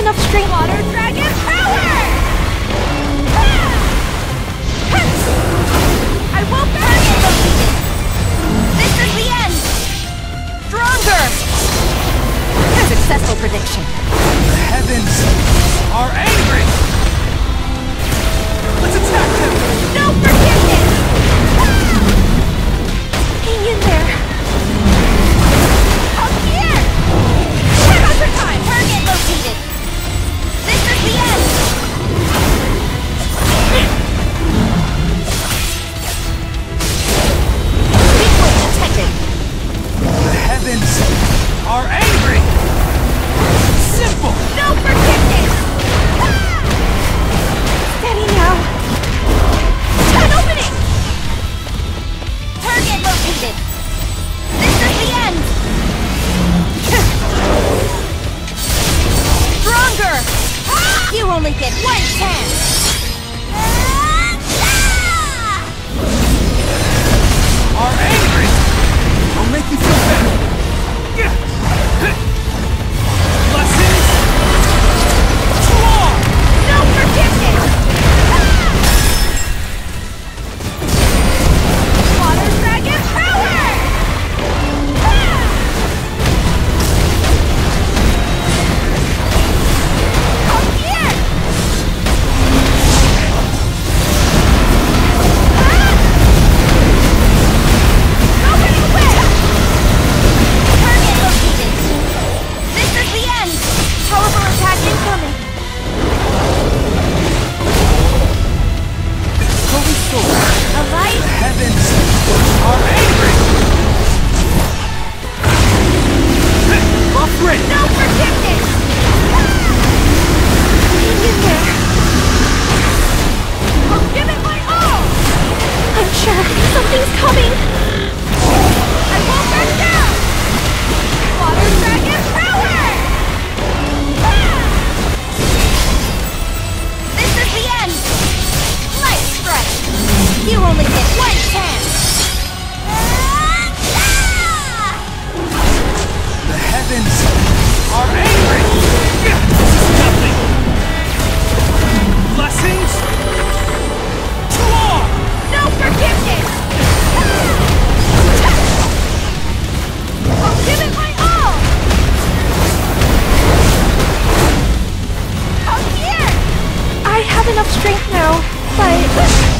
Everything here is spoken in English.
enough strength. Water dragon power! Ah! I will burn them! This is the end! Stronger! A successful prediction. The heavens are angry! Let's attack them! No, forget only get one chance! only one chance! The heavens are angry! Nothing! Blessings? To all! No forgiveness! I'll give it my all! Come here! I have enough strength now, but...